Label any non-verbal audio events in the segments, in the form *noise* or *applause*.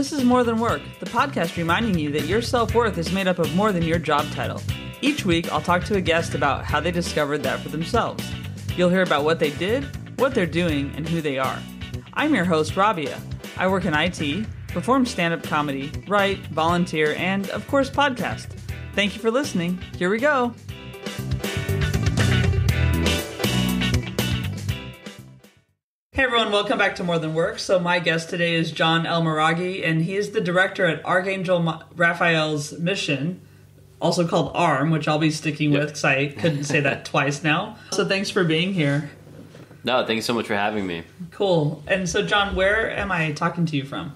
This is More Than Work, the podcast reminding you that your self worth is made up of more than your job title. Each week, I'll talk to a guest about how they discovered that for themselves. You'll hear about what they did, what they're doing, and who they are. I'm your host, Rabiah. I work in IT, perform stand up comedy, write, volunteer, and, of course, podcast. Thank you for listening. Here we go. Hey everyone, welcome back to More Than Work. So my guest today is John El-Maraghy, and he is the director at Archangel Raphael's Mission, also called ARM, which I'll be sticking with because I couldn't say that *laughs* twice now. So thanks for being here. No, thanks so much for having me. Cool. And so, John, where am I talking to you from?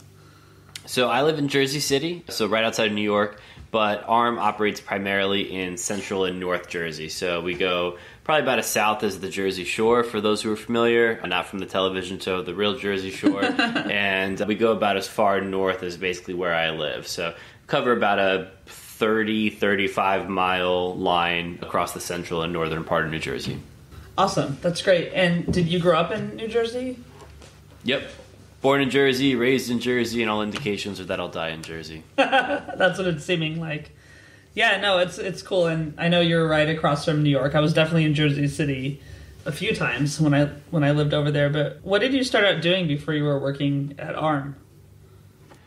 So I live in Jersey City, so right outside of New York, but ARM operates primarily in central and north Jersey. So we go probably about as south as the Jersey Shore for those who are familiar, uh, not from the television show, the real Jersey Shore. *laughs* and uh, we go about as far north as basically where I live. So cover about a 30, 35 mile line across the central and northern part of New Jersey. Awesome. That's great. And did you grow up in New Jersey? Yep. Born in Jersey, raised in Jersey, and all indications are that I'll die in Jersey. *laughs* That's what it's seeming like. Yeah, no, it's it's cool, and I know you're right across from New York. I was definitely in Jersey City a few times when I when I lived over there. But what did you start out doing before you were working at ARM?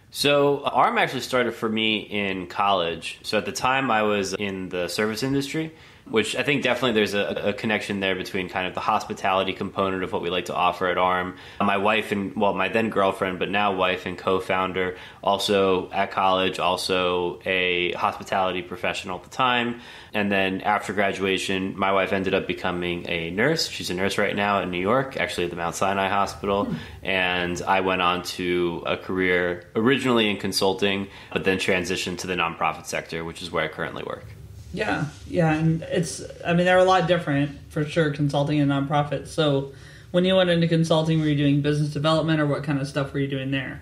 So ARM actually started for me in college. So at the time, I was in the service industry which I think definitely there's a, a, connection there between kind of the hospitality component of what we like to offer at ARM. My wife and, well, my then girlfriend, but now wife and co founder, also at college, also a hospitality professional at the time. And then after graduation, my wife ended up becoming a nurse. She's a nurse right now in New York, actually at the Mount Sinai Hospital. Mm. And I went on to a career originally in consulting, but then transitioned to the nonprofit sector, which is where I currently work. Yeah, yeah, and it's I mean they're a lot different for sure, consulting and nonprofit. So when you went into consulting, were you doing business development or what kind of stuff were you doing there?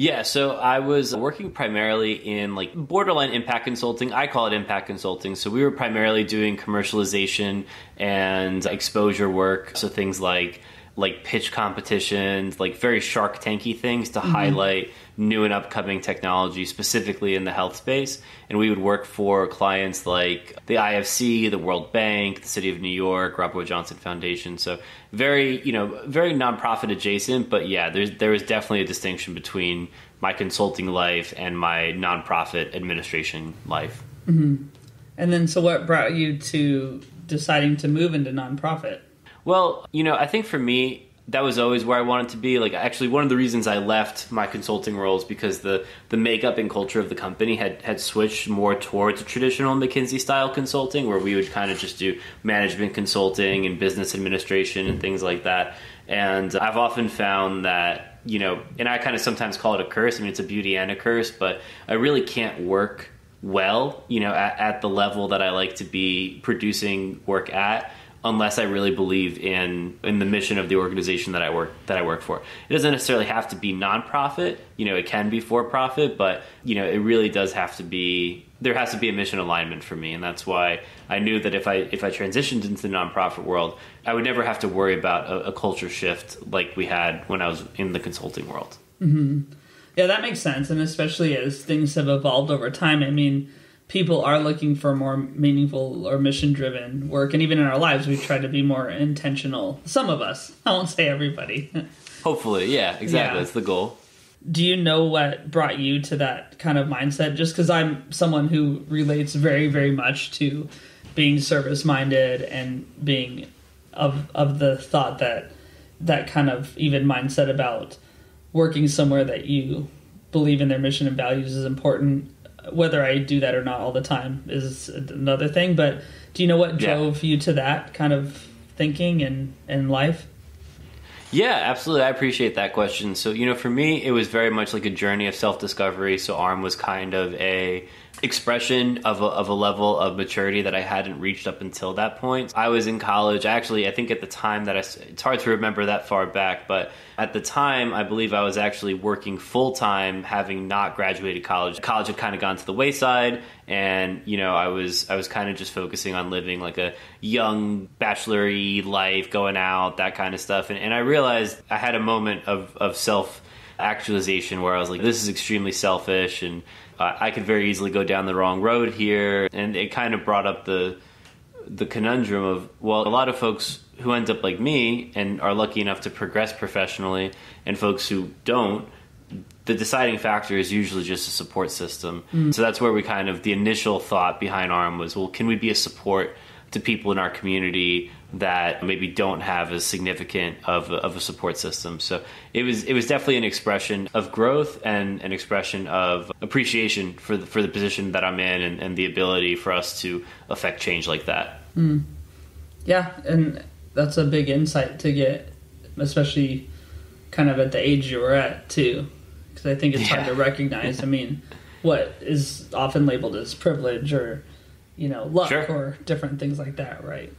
Yeah, so I was working primarily in like borderline impact consulting. I call it impact consulting. So we were primarily doing commercialization and exposure work. So things like like pitch competitions, like very Shark Tanky things to mm-hmm. highlight new and upcoming technology, specifically in the health space. And we would work for clients like the IFC, the World Bank, the City of New York, Robert Johnson Foundation. So very, you know, very nonprofit adjacent. But yeah, there's there was definitely a distinction between my consulting life and my nonprofit administration life. Mm-hmm. And then, so what brought you to deciding to move into nonprofit? Well, you know, I think for me, that was always where I wanted to be. Like, actually, one of the reasons I left my consulting roles because the the makeup and culture of the company had had switched more towards traditional McKinsey style consulting, where we would kind of just do management consulting and business administration and things like that. And I've often found that you know, and I kind of sometimes call it a curse. I mean, it's a beauty and a curse, but I really can't work well, you know, at, at the level that I like to be producing work at unless I really believe in in the mission of the organization that I work that I work for. It doesn't necessarily have to be nonprofit. You know, it can be for profit, but you know, it really does have to be there has to be a mission alignment for me, and that's why I knew that if I if I transitioned into the nonprofit world, I would never have to worry about a, a culture shift like we had when I was in the consulting world. Mm-hmm. Yeah, that makes sense, and especially as things have evolved over time. I mean people are looking for more meaningful or mission driven work and even in our lives we try to be more intentional. Some of us. I won't say everybody. *laughs* Hopefully yeah exactly. Yeah. that's the goal. Do you know what brought you to that kind of mindset? Just because i'm someone who relates very very much to being service minded and being of of the thought that that kind of even mindset about working somewhere that you believe in their mission and values is important whether I do that or not all the time is another thing. But do you know what drove yeah. you to that kind of thinking and and life? Yeah, absolutely. I appreciate that question. So, you know, for me, it was very much like a journey of self discovery. So, ARM was kind of a expression of a, of a level of maturity that I hadn't reached up until that point. I was in college. Actually, I think at the time that I, it's hard to remember that far back, but at the time, I believe I was actually working full time, having not graduated college. College had kind of gone to the wayside, and you know, I was I was kind of just focusing on living like a young bachelory life, going out, that kind of stuff. And, and I realized I had a moment of of self actualization where I was like, this is extremely selfish and uh, I could very easily go down the wrong road here. And it kind of brought up the the conundrum of well, a lot of folks who end up like me and are lucky enough to progress professionally, and folks who don't, the deciding factor is usually just a support system. Mm. So that's where we kind of the initial thought behind ARM was, well, can we be a support to people in our community that maybe don't have as significant of a, of a support system. So it was it was definitely an expression of growth and an expression of appreciation for the, for the position that I'm in and, and the ability for us to affect change like that. Mm. Yeah, and that's a big insight to get, especially kind of at the age you were at too, because I think it's yeah. hard to recognize. I mean, what is often labeled as privilege or you know luck sure. or different things like that, right?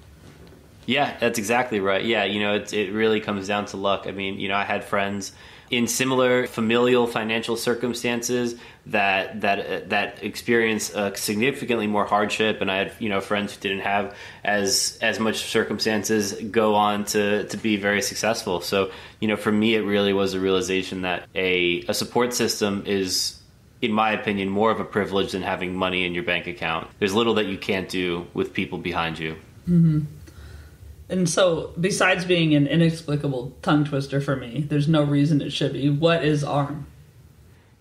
Yeah, that's exactly right. Yeah, you know, it, it really comes down to luck. I mean, you know, I had friends in similar familial financial circumstances that that that experience uh, significantly more hardship and I had you know friends who didn't have as as much circumstances go on to to be very successful so you know for me it really was a realization that a a support system is in my opinion more of a privilege than having money in your bank account there's little that you can't do with people behind you mm-hmm. And so, besides being an inexplicable tongue twister for me, there's no reason it should be. What is ARM?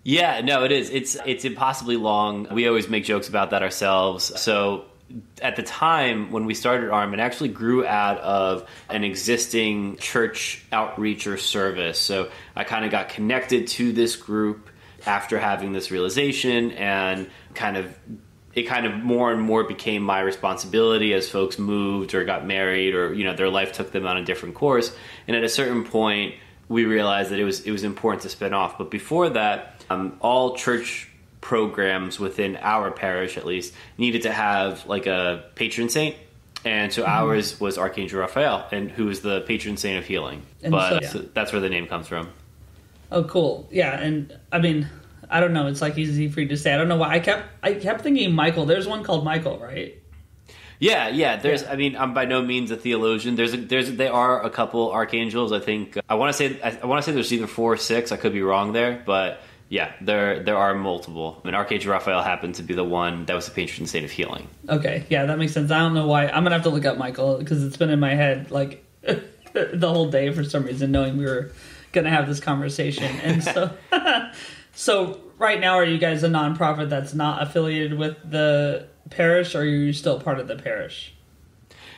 Yeah, no, it is. It's it's impossibly long. We always make jokes about that ourselves. So at the time when we started ARM, it actually grew out of an existing church outreach or service. So I kind of got connected to this group after having this realization and kind of it kind of more and more became my responsibility as folks moved or got married or you know their life took them on a different course. And at a certain point we realized that it was it was important to spin off. But before that um, all church programs within our parish at least needed to have like a patron saint. And so mm-hmm. ours was archangel raphael and who is the patron saint of healing. And but so, yeah. so that's where the name comes from. Oh cool. Yeah and i mean I don't know. It's like easy for you to say. I don't know why. I kept I kept thinking Michael. There's one called Michael, right? Yeah, yeah. There's. Yeah. I mean, I'm by no means a theologian. There's. A, there's. There are a couple archangels. I think. Uh, I want to say. I, I want to say there's either four or six. I could be wrong there, but yeah, there there are multiple. I mean, Archangel Raphael happened to be the one that was the patron saint of healing. Okay, yeah, that makes sense. I don't know why. I'm gonna have to look up Michael because it's been in my head like *laughs* the whole day for some reason, knowing we were gonna have this conversation, and so. *laughs* So right now, are you guys a nonprofit that's not affiliated with the parish, or are you still part of the parish?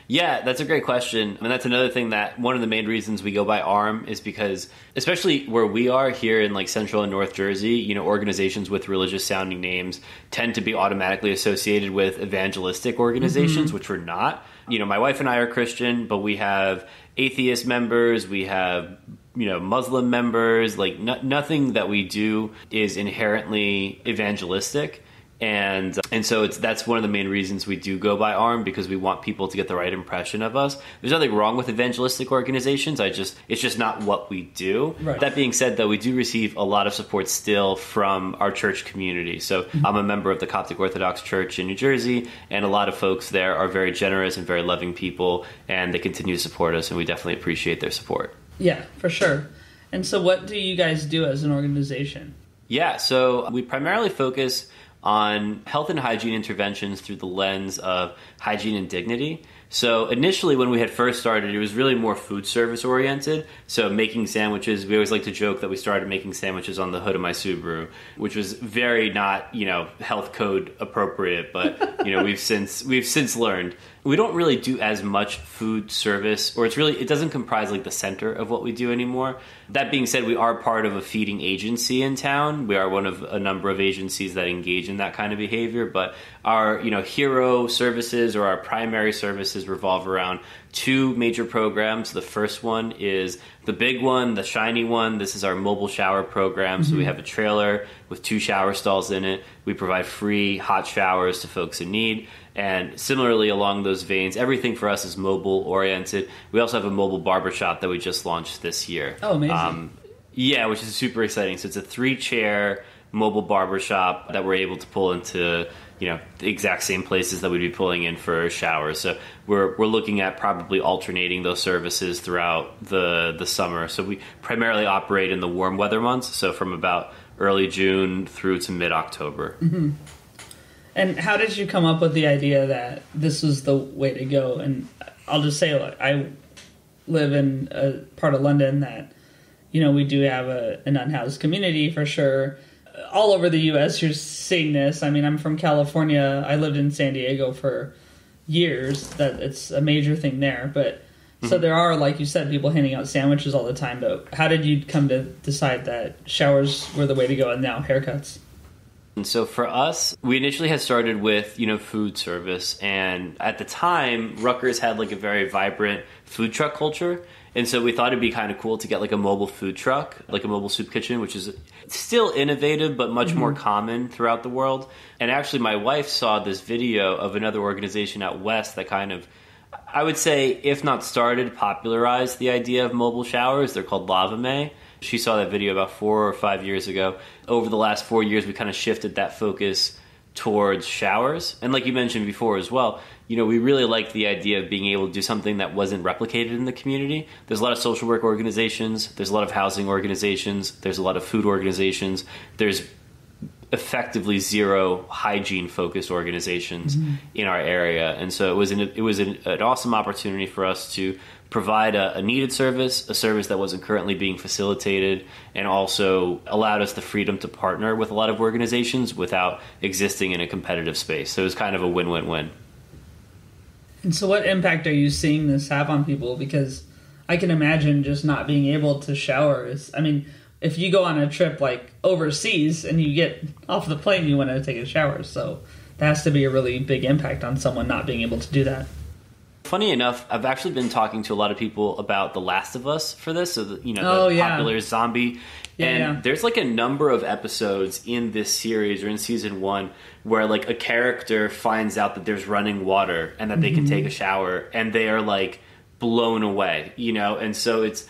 Yeah, that's a great question. And that's another thing that one of the main reasons we go by ARM is because, especially where we are here in like central and north Jersey, you know, organizations with religious sounding names tend to be automatically associated with evangelistic organizations, mm-hmm. which we're not. You know, my wife and I are Christian, but we have atheist members, we have you know Muslim members. Like nothing that we do is inherently evangelistic. And and so it's that's one of the main reasons we do go by ARM because we want people to get the right impression of us. There's nothing wrong with evangelistic organizations. I just it's just not what we do. Right. That being said, though, we do receive a lot of support still from our church community. So mm-hmm. I'm a member of the Coptic Orthodox Church in New Jersey, and a lot of folks there are very generous and very loving people, and they continue to support us, and we definitely appreciate their support. Yeah, for sure. And so, what do you guys do as an organization? Yeah, so we primarily focus on health and hygiene interventions through the lens of hygiene and dignity. So initially, when we had first started, it was really more food service oriented. So making sandwiches, we always like to joke that we started making sandwiches on the hood of my Subaru, which was very not you know health code appropriate. But you know *laughs* we've since we've since learned we don't really do as much food service or it's really it doesn't comprise like the center of what we do anymore that being said we are part of a feeding agency in town we are one of a number of agencies that engage in that kind of behavior but our you know hero services or our primary services revolve around two major programs the first one is the big one the shiny one this is our mobile shower program mm-hmm. so we mm-hmm. have a trailer with two shower stalls in it we provide free hot showers to folks in need and similarly, along those veins, everything for us is mobile oriented. We also have a mobile barbershop that we just launched this year. Oh, amazing. Um, yeah, which is super exciting. So it's a three chair mobile barbershop that we're able to pull into you know the exact same places that we'd be pulling in for showers. So we're we're looking at probably alternating those services throughout the the summer. So we primarily operate in the warm weather months, so from about early June through to mid October. Mm-hmm. And how did you come up with the idea that this was the way to go? And I'll just say, like, I live in a part of London that, you know, we do have a, an unhoused community for sure. All over the U.S., you're seeing this. I mean, I'm from California. I lived in San Diego for years. That it's a major thing there, but so mm-hmm. there are, like you said, people handing out sandwiches all the time. But how did you come to decide that showers were the way to go, and now haircuts? And so for us, we initially had started with, you know, food service. And at the time, Rutgers had like a very vibrant food truck culture. And so we thought it'd be kind of cool to get like a mobile food truck, like a mobile soup kitchen, which is still innovative, but much mm-hmm. more common throughout the world. And actually, my wife saw this video of another organization out west that kind of, I would say, if not started, popularized the idea of mobile showers. They're called Lava Mae. She saw that video about four or five years ago. Over the last four years, we kind of shifted that focus towards showers. And like you mentioned before as well, you know, we really like the idea of being able to do something that wasn't replicated in the community. There's a lot of social work organizations, there's a lot of housing organizations, there's a lot of food organizations, there's effectively zero hygiene focused organizations mm-hmm. in our area. And so it was an, it was an, an awesome opportunity for us to provide a, a, needed service, a service that wasn't currently being facilitated, and also allowed us the freedom to partner with a lot of organizations without existing in a competitive space. So it was kind of a win win win. And so, what impact are you seeing this have on people? Because I can imagine just not being able to shower is, I mean, if you go on a trip like overseas and you get off the plane, you want to take a shower. So, that has to be a really big impact on someone not being able to do that. Funny enough, I've actually been talking to a lot of people about The Last of Us for this. So, the, you know, the oh, yeah. popular zombie. Yeah, and yeah. there's like a number of episodes in this series or in season one where like a character finds out that there's running water and that mm-hmm. they can take a mm-hmm. shower and they are like blown away, you know? And so it's,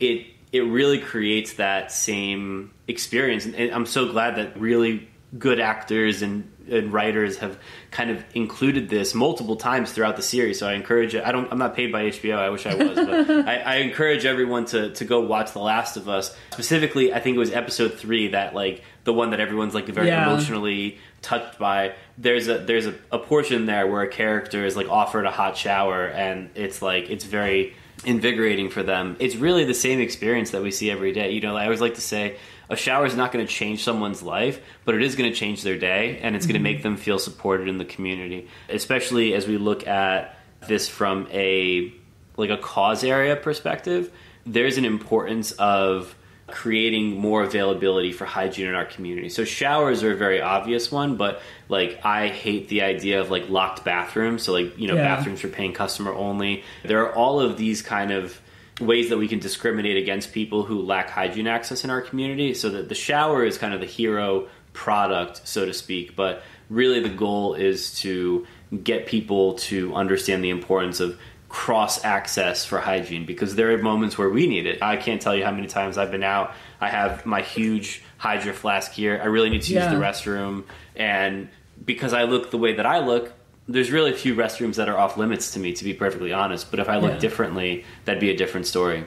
it, it really creates that same experience. And I'm so glad that really good actors and and writers have kind of included this multiple times throughout the series. So I encourage I don't I'm not paid by HBO. I wish I was, but *laughs* I, I, encourage everyone to to go watch The Last of Us. Specifically, I think it was episode three that like the one that everyone's like very yeah. emotionally touched by. There's a there's a, a portion there where a character is like offered a hot shower and it's like it's very invigorating for them. It's really the same experience that we see every day. You know, I always like to say a shower is not going to change someone's life, but it is going to change their day and it's mm-hmm. going to make them feel supported in the community. Especially as we look at this from a like a cause area perspective, there's an importance of creating more availability for hygiene in our community. So showers are a very obvious one, but like I hate the idea of like locked bathrooms. So like, you know, yeah. bathrooms for paying customer only. There are all of these kind of ways that we can discriminate against people who lack hygiene access in our community. So that the shower is kind of the hero product so to speak. But really the goal is to get people to understand the importance of cross access for hygiene because there are moments where we need it. I can't tell you how many times i've been out. I have my huge hydro flask here. I really need to yeah. use the restroom. And because i look the way that i look there's really a few restrooms that are off limits to me, to be perfectly honest. But if I look yeah. differently, that'd be a different story.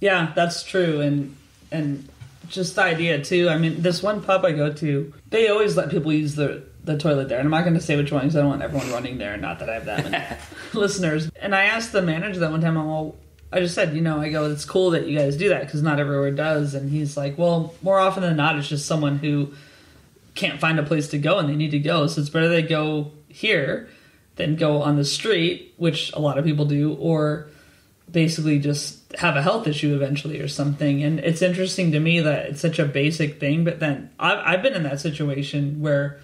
Yeah, that's true, and and just the idea too. I mean, this one pub I go to, they always let people use the the toilet there, and I'm not going to say which one because I don't want everyone running there. Not that I have that many *laughs* listeners. And I asked the manager that one time, I'm well, I just said, you know, I go, it's cool that you guys do that because not everywhere does. And he's like, well, more often than not, it's just someone who can't find a place to go and they need to go. So it's better they go here than go on the street, which a lot of people do, or basically just have a health issue eventually or something. And it's interesting to me that it's such a basic thing, but then I've, I've been in that situation where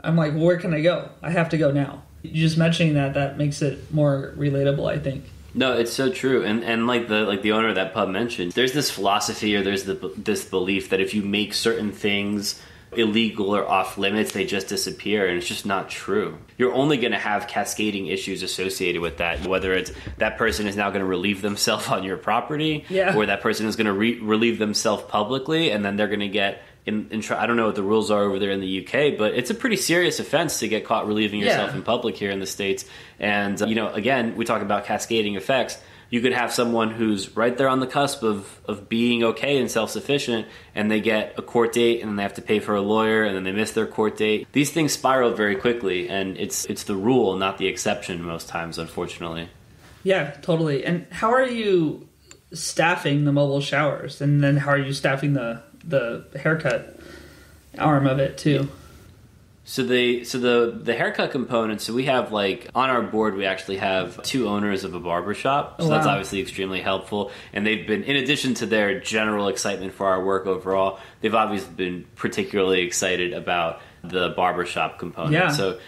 I'm like, well, where can I go? I have to go now. You just mentioning that that makes it more relatable, I think. No, it's so true, and and like the like the owner of that pub mentioned, there's this philosophy or there's the, this belief that if you make certain things illegal or off limits, they just disappear, and it's just not true. You're only going to have cascading issues associated with that, whether it's that person is now going to relieve themselves *laughs* on your property, yeah. or that person is going to re- relieve themselves publicly, and then they're going to get in, in I don't know what the rules are over there in the UK, but it's a pretty serious offense to get caught relieving yourself Yeah. in public here in the states. And uh, you know, again, we talk about cascading effects. You could have someone who's right there on the cusp of of being okay and self sufficient, and they get a court date, and then they have to pay for a lawyer, and then they miss their court date. These things spiral very quickly, and it's it's the rule, not the exception, most times, unfortunately. Yeah, totally. And how are you staffing the mobile showers? And then how are you staffing the the haircut arm of it too? So the so the the haircut component. So we have like on our board, we actually have two owners of a barber shop. So Oh, that's obviously extremely helpful. And they've been, in addition to their general excitement for our work overall, they've obviously been particularly excited about the barbershop component. Yeah. So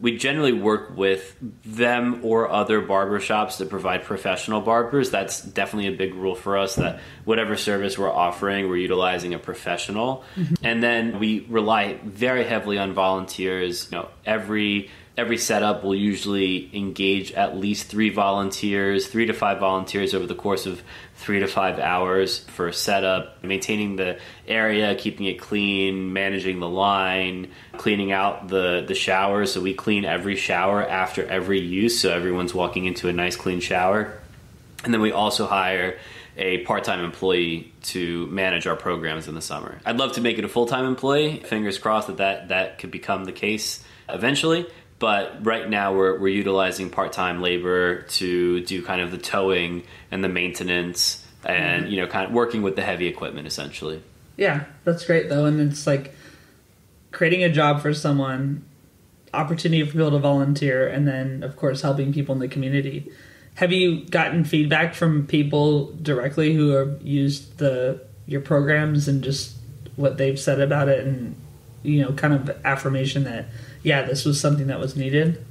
we- generally work with them or other barbershops that provide professional barbers. That's definitely a big rule for us that whatever service we're offering, we're utilizing a professional. Mm-hmm. And then we rely very heavily on volunteers. You know, every every setup will usually engage at least three volunteers, three to five volunteers over the course of three to five hours for a setup, maintaining the area, keeping it clean, managing the line, cleaning out the, the showers. So we clean every shower after every use, so everyone's walking into a nice clean shower. And then we also hire a part-time employee to manage our programs in the summer. I'd love to make it a full-time employee. Fingers crossed that that, that could become the case eventually. But right now we're, we're utilizing part-time labor to do kind of the towing and the maintenance and, mm-hmm. you know, kind of working with the heavy equipment essentially. Yeah, that's great though, and it's like creating a job for someone, opportunity for people to volunteer, and then of course helping people in the community. Have you gotten feedback from people directly who have used the your programs and just what they've said about it, and you know, kind of affirmation that yeah, this was something that was needed.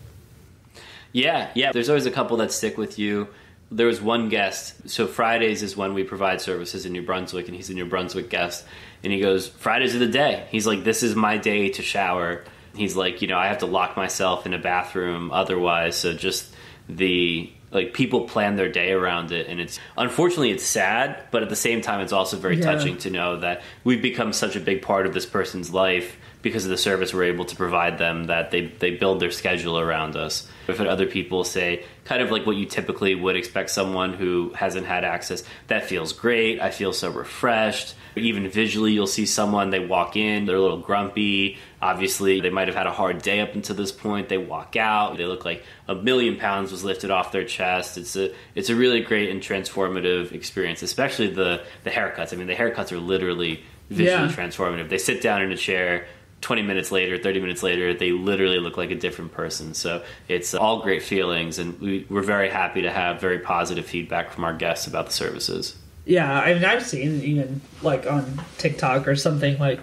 Yeah, yeah. There's always a couple that stick with you. There was one guest. So Fridays is when we provide services in New Brunswick, and he's a New Brunswick guest. And he goes, Fridays are the day. He's like, this is my day to shower. He's like, you know, I have to lock myself in a bathroom otherwise. So just the like people plan their day around it and it's unfortunately it's sad but at the same time it's also very Yeah. touching to know that we've become such a big part of this person's life because of the service we're able to provide them that they, they build their schedule around us. I've had other people say, kind of like what you typically would expect someone who hasn't had access, that feels great, I feel so refreshed. Even visually, you'll see someone, they walk in, they're a little grumpy. Obviously, they might have had a hard day up until this point. They walk out, they look like a million pounds was lifted off their chest. It's a, it's a really great and transformative experience, especially the, the haircuts. I mean, the haircuts are literally visually Yeah. transformative. They sit down in a chair. 20 minutes later, 30 minutes later, they literally look like a different person. So it's uh, all great feelings, and we, we're very happy to have very positive feedback from our guests about the services. Yeah, I mean, I've seen even like on TikTok or something like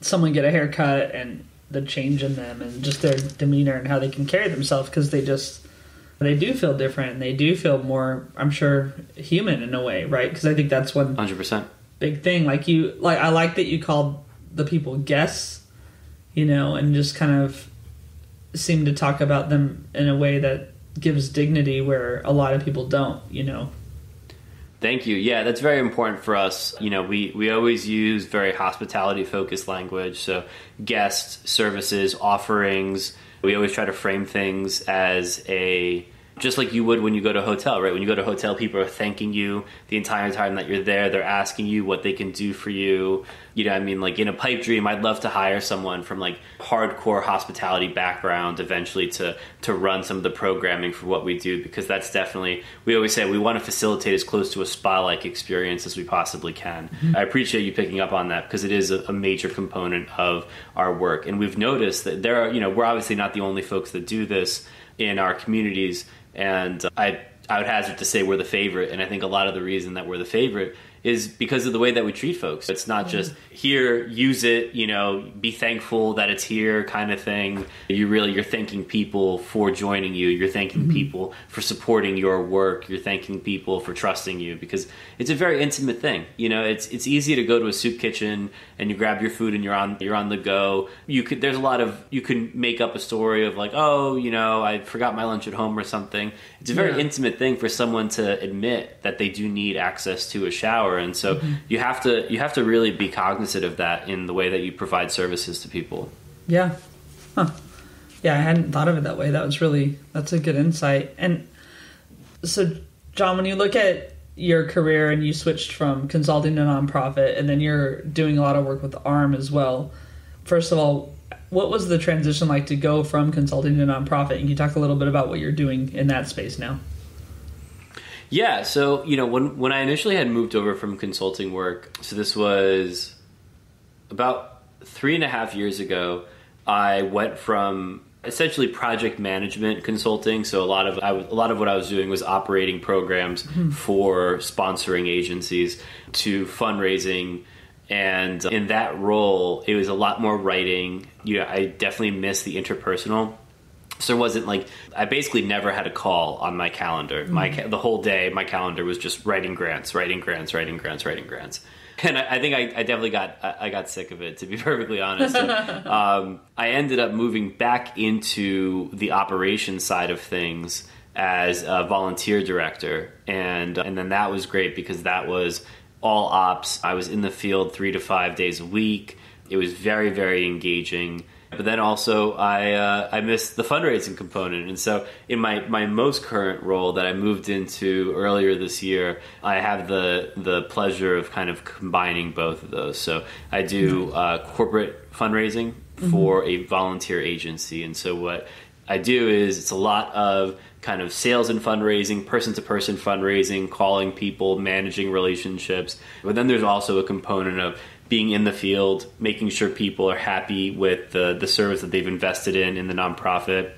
someone get a haircut and the change in them and just their demeanor and how they can carry themselves because they just they do feel different and they do feel more I'm sure human in a way, right? Because I think that's one 100%. big thing. Like you, like I like that you called the people guests, you know, and just kind of seem to talk about them in a way that gives dignity where a lot of people don't, you know. Thank you. Yeah, that's very important for us. You know, we, we always use very hospitality focused language. So, guests, services, offerings. We always try to frame things as a just like you would when you go to a hotel, right? When you go to a hotel, people are thanking you the entire time that you're there. They're asking you what they can do for you. You know, I mean, like in a pipe dream, I'd love to hire someone from like hardcore hospitality background eventually to to run some of the programming for what we do because that's definitely we always say we want to facilitate as close to a spa like experience as we possibly can. Mm-hmm. I appreciate you picking up on that because it is a, a major component of our work, and we've noticed that there are you know we're obviously not the only folks that do this in our communities, and I I would hazard to say we're the favorite, and I think a lot of the reason that we're the favorite is because of the way that we treat folks. It's not just here, use it, you know, be thankful that it's here kind of thing. You really you're thanking people for joining you. You're thanking mm-hmm. people for supporting your work. You're thanking people for trusting you because it's a very intimate thing. You know, it's it's easy to go to a soup kitchen and you grab your food and you're on you're on the go. You could there's a lot of you can make up a story of like, "Oh, you know, I forgot my lunch at home or something." It's a very Yeah. intimate thing for someone to admit that they do need access to a shower power, and so mm-hmm. you have to you have to really be cognizant of that in the way that you provide services to people. Yeah, huh. yeah, I hadn't thought of it that way. That was really that's a good insight. And so, John, when you look at your career and you switched from consulting to nonprofit, and then you're doing a lot of work with ARM as well. First of all, what was the transition like to go from consulting to nonprofit? And you talk a little bit about what you're doing in that space now. Yeah, so you know when when I initially had moved over from consulting work, so this was about three and a half years ago. I went from essentially project management consulting. So a lot of I, a lot of what I was doing was operating programs mm-hmm. for sponsoring agencies to fundraising. And in that role, it was a lot more writing. You know, I definitely missed the interpersonal so it wasn't like I basically never had a call on my calendar. Mm-hmm. My the whole day, my calendar was just writing grants, writing grants, writing grants, writing grants. And I, I think I, I, definitely got I got sick of it, to be *laughs* perfectly honest. And, *laughs* um, I ended up moving back into the operation side of things as a volunteer director, and and then that was great because that was all ops. I was in the field three to five days a week. It was very very engaging but then also I uh, I missed the fundraising component, and so in my my most current role that I moved into earlier this year, I have the the pleasure of kind of combining both of those. So I do uh, corporate fundraising mm-hmm. for mm-hmm. a volunteer agency, and so what I do is it's a lot of kind of sales and fundraising, person to person fundraising, calling people, managing relationships. But then there's also a component of being in the field, making sure people are happy with the, the service that they've invested in in the nonprofit.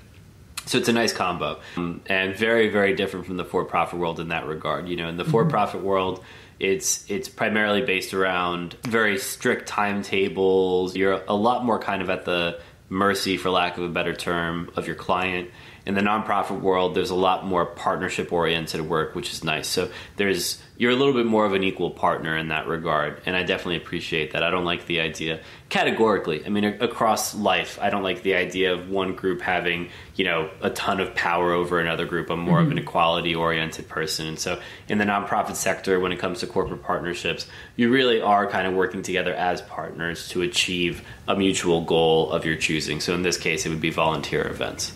So it's a nice combo um, and very, very different from the for profit world in that regard. You know, in the for profit world, it's it's primarily based around very strict timetables. You're a lot more kind of at the mercy, for lack of a better term, of your client in the nonprofit world, there's a lot more partnership oriented work, which is nice. So there's you're a little bit more of an equal partner in that regard, and I definitely appreciate that. I don't like the idea categorically. I mean, across life, I don't like the idea of one group having you know a ton of power over another group. I'm more mm-hmm. of an mm-hmm. equality oriented person, and so in the nonprofit sector, when it comes to corporate partnerships, you really are kind of working together as partners to achieve a mutual goal of your choosing. So in this case, it would be volunteer events.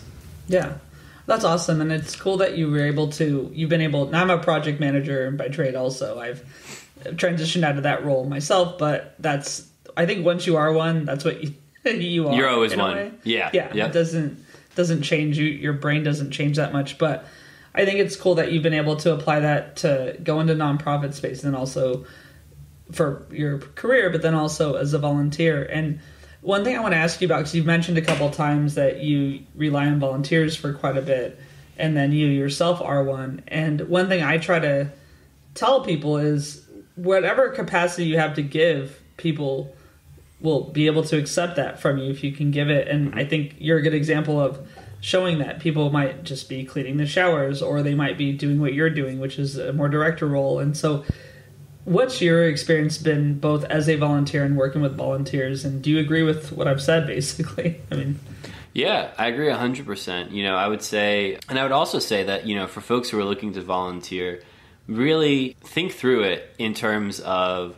Yeah. That's awesome, and it's cool that you were able to. You've been able. Now I'm a project manager by trade. Also, I've transitioned out of that role myself, but that's. I think once you are one, that's what you, *laughs* you are. You're always one. Yeah. Yeah. Yep. It doesn't doesn't change. You your brain doesn't change that much, but I think it's cool that you've been able to apply that to go into nonprofit space and also for your career, but then also as a volunteer and one thing I want to ask you about, because you've mentioned a couple times that you rely on volunteers for quite a bit, and then you yourself are one. And one thing I try to tell people is whatever capacity you have to give, people will be able to accept that from you if you can give it. And I think you're a good example of showing that people might just be cleaning the showers or they might be doing what you're doing, which is a more director role. And so What's your experience been both as a volunteer and working with volunteers? And do you agree with what I've said, *laughs* basically? I mean, yeah, I agree 100%. You know, I would say, and I would also say that, you know, for folks who are looking to volunteer, really think through it in terms of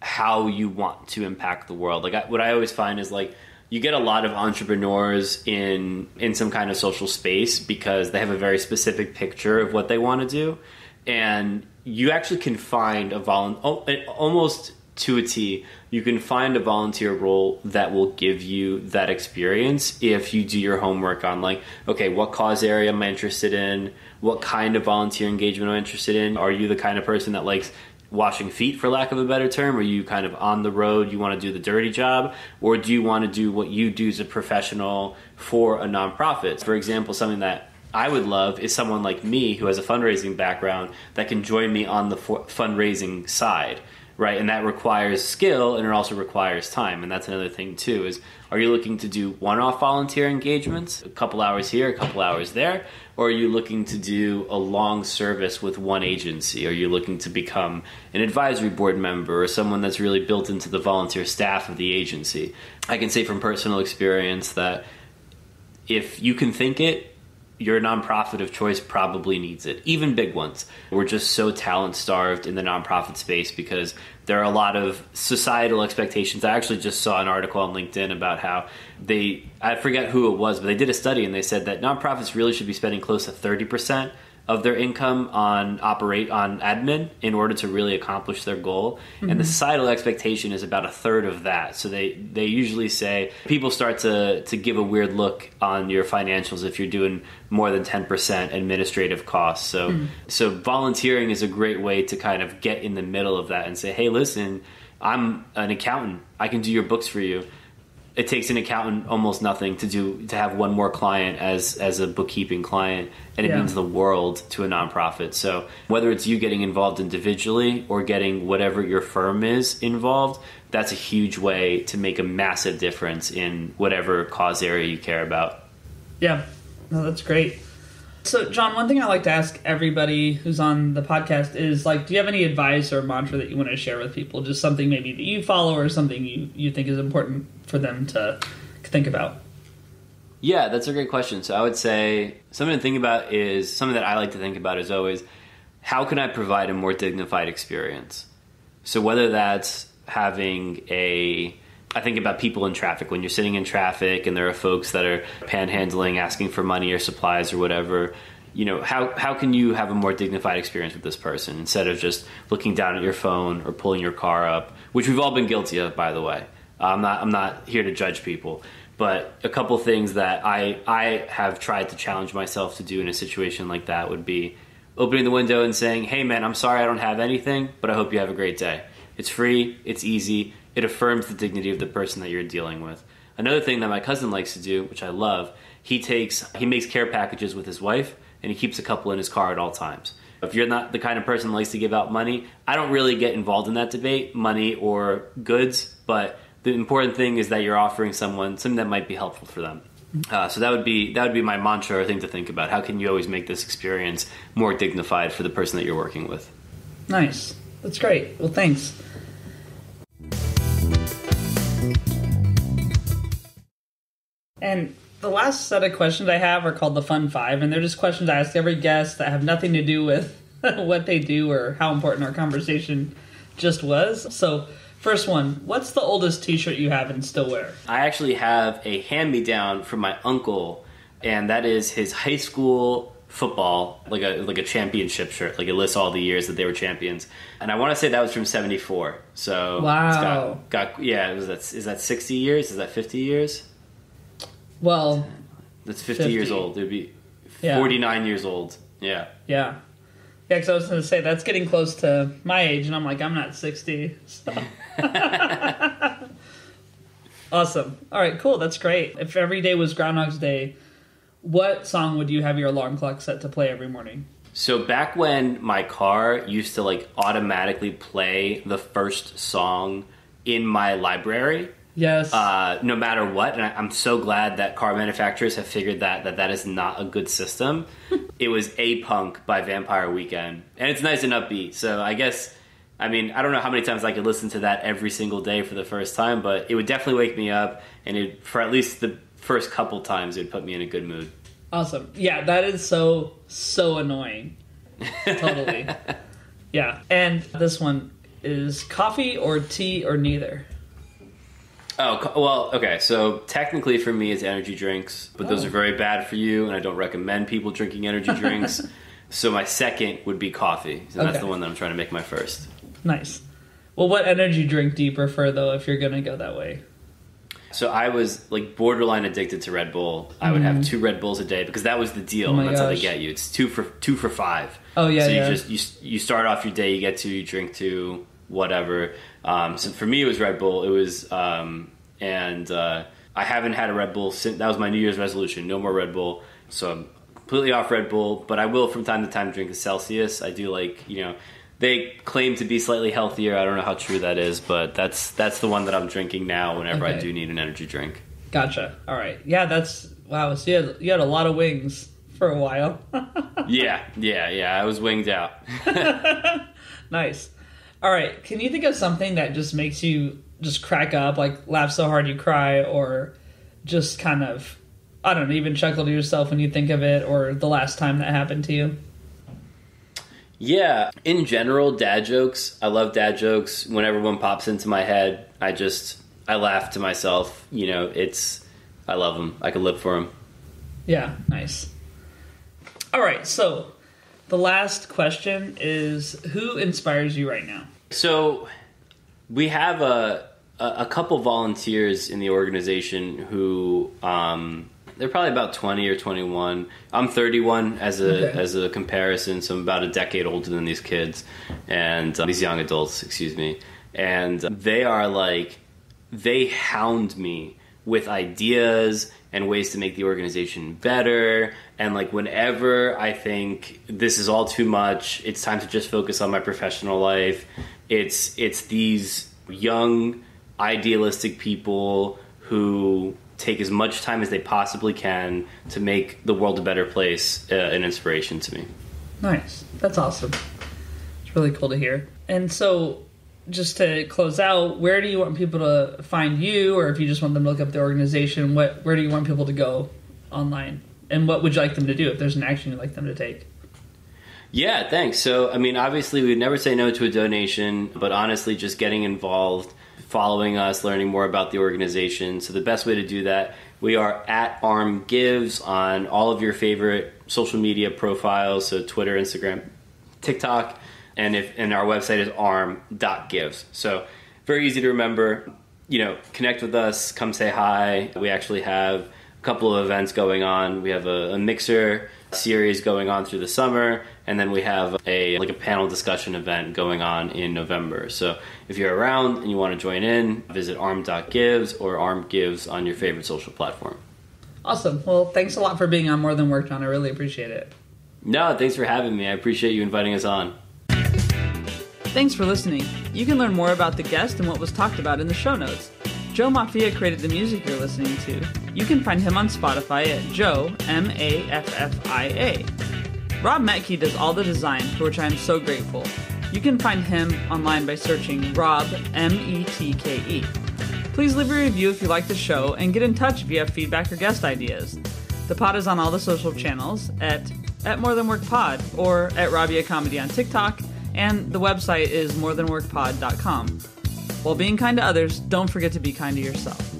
how you want to impact the world. Like, I, what I always find is like, you get a lot of entrepreneurs in in some kind of social space because they have a very specific picture of what they want to do and you actually can find a volunteer oh, almost to a T. You can find a volunteer role that will give you that experience if you do your homework on like, okay, what cause area am I interested in? What kind of volunteer engagement am I interested in? Are you the kind of person that likes washing feet for lack of a better term are you kind of on the road you want to do the dirty job or do you want to do what you do as a professional for a nonprofit for example something that I would love is someone like me who has a fundraising background that can join me on the fundraising side, right? And that requires skill and it also requires time. And that's another thing too is are you looking to do one-off volunteer engagements, a couple hours here, a couple hours there, or are you looking to do a long service with one agency? Are you looking to become an advisory board member or someone that's really built into the volunteer staff of the agency? I can say from personal experience that if you can think it your nonprofit of choice probably needs it, even big ones. We're just so talent starved in the nonprofit space because there are a lot of societal expectations. I actually just saw an article on LinkedIn about how they, I forget who it was, but they did a study and they said that nonprofits really should be spending close to 30% of their income on operate on admin in order to really accomplish their goal. Mm-hmm. And the societal expectation is about a third of that. So they they usually say people start to to give a weird look on your financials if you're doing more than 10% administrative costs. So mm-hmm. so volunteering is a great way to kind of get in the middle of that and say, "Hey, listen, I'm an accountant. I can do your books for you." It takes an accountant almost nothing to do to have one more client as as a bookkeeping client and it yeah. means the world to a nonprofit. So whether it's you getting involved individually or getting whatever your firm is involved that's a huge way to make a massive difference in whatever cause area you care about. Yeah. No that's great so john one thing i like to ask everybody who's on the podcast is like do you have any advice or mantra that you want to share with people just something maybe that you follow or something you, you think is important for them to think about? Yeah, that's a great question. So I would say something to think about is something that I like to think about is always how can I provide a more dignified experience? So whether that's having a I think about people in traffic when you're sitting in traffic and there are folks that are panhandling, asking for money or supplies or whatever. You know, how how can you have a more dignified experience with this person instead of just looking down at your phone or pulling your car up, which we've all been guilty of, by the way. I'm not I'm not here to judge people, but a couple things that I I have tried to challenge myself to do in a situation like that would be opening the window and saying, "Hey man, I'm sorry I don't have anything, but I hope you have a great day." It's free, it's easy, it affirms the dignity of the person that you're dealing with. Another thing that my cousin likes to do, which I love, he takes he makes care packages with his wife and he keeps a couple in his car at all times. If you're not the kind of person that likes to give out money, I don't really get involved in that debate, money or goods, but the important thing is that you're offering someone something that might be helpful for them. Uh, so that would be that would be my mantra or thing to think about. How can you always make this experience more dignified for the person that you're working with? Nice, that's great. Well, thanks. And the last set of questions I have are called the Fun Five, and they're just questions I ask every guest that have nothing to do with *laughs* what they do or how important our conversation just was. So First one, what's the oldest T-shirt you have and still wear? I actually have a hand-me-down from my uncle, and that is his high school football, like a like a championship shirt. Like it lists all the years that they were champions, and I want to say that was from '74. So wow, got, got yeah, was that is is that 60 years? Is that 50 years? Well, that's 50, 50. years old. It'd be 49 yeah. years old. Yeah. Yeah. Yeah, because I was going to say that's getting close to my age, and I'm like, I'm not 60. So. *laughs* awesome. All right, cool. That's great. If every day was Groundhog's Day, what song would you have your alarm clock set to play every morning? So back when my car used to like automatically play the first song in my library, Yes. Uh, no matter what, and I, am so glad that car manufacturers have figured that that that is not a good system. *laughs* it was A Punk by Vampire Weekend, and it's nice and upbeat. So I guess, I mean, I don't know how many times I could listen to that every single day for the first time, but it would definitely wake me up, and it for at least the first couple times, it would put me in a good mood. Awesome. Yeah, that is so so annoying. totally. *laughs* yeah, and this one is coffee or tea or neither. Oh well, okay. So technically, for me, it's energy drinks, but oh. those are very bad for you, and I don't recommend people drinking energy *laughs* drinks. so my second would be coffee. So that's the one that I'm trying to make my first. Nice. Well, what energy drink do you prefer though? If you're gonna go that way. So I was like borderline addicted to Red Bull. I would have mm. two Red Bulls a day because that was the deal, oh and that's gosh. how they get you. It's two for two for five. Oh yeah. So you yeah. just you you start off your day, you get two, you drink two, whatever. Um, so for me, it was Red Bull. It was, um, and uh, I haven't had a Red Bull since that was my New Year's resolution. No more Red Bull. So I'm completely off Red Bull, but I will from time to time drink a Celsius. I do like you know they claim to be slightly healthier. I don't know how true that is, but that's that's the one that I'm drinking now whenever okay. I do need an energy drink. Gotcha. All right. Yeah, that's wow. So you had you had a lot of wings for a while. *laughs* yeah, yeah, yeah. I was winged out. *laughs* *laughs* nice. All right. Can you think of something that just makes you just crack up, like laugh so hard you cry, or just kind of I don't know, even chuckle to yourself when you think of it, or the last time that happened to you? Yeah, in general, dad jokes. I love dad jokes. Whenever one pops into my head, I just I laugh to myself. You know, it's I love them. I could live for them. Yeah, nice. All right, so the last question is who inspires you right now? So we have a a, couple volunteers in the organization who um, they're probably about 20 or 21 i'm 31 as a Okay. as a comparison so i'm about a decade older than these kids and uh, these young adults excuse me and they are like they hound me with ideas and ways to make the organization better and like whenever i think this is all too much it's time to just focus on my professional life it's it's these young idealistic people who take as much time as they possibly can to make the world a better place uh, an inspiration to me Nice. That's awesome. It's really cool to hear. And so, just to close out, where do you want people to find you, or if you just want them to look up the organization, what where do you want people to go online, and what would you like them to do if there's an action you'd like them to take? Yeah, thanks. So, I mean, obviously, we'd never say no to a donation, but honestly, just getting involved, following us, learning more about the organization. So, the best way to do that, we are at Arm Gives on all of your favorite social media profiles, so Twitter, Instagram, TikTok, and if and our website is arm.gives. So, very easy to remember. You know, connect with us, come say hi. We actually have a couple of events going on. We have a, a mixer series going on through the summer, and then we have a like a panel discussion event going on in November. So if you're around and you want to join in, visit arm.gives or arm.gives on your favorite social platform. Awesome. Well, thanks a lot for being on More Than Work, John. I really appreciate it. No, thanks for having me. I appreciate you inviting us on. Thanks for listening. You can learn more about the guest and what was talked about in the show notes. Joe Maffia created the music you're listening to. You can find him on Spotify at Joe, M A F F I A. Rob Metke does all the design, for which I am so grateful. You can find him online by searching Rob, M E T K E. Please leave a review if you like the show and get in touch if you have feedback or guest ideas. The pod is on all the social channels at at More Than Work Pod or at Rabiah Comedy on TikTok, and the website is morethanworkpod.com. While being kind to others, don't forget to be kind to yourself.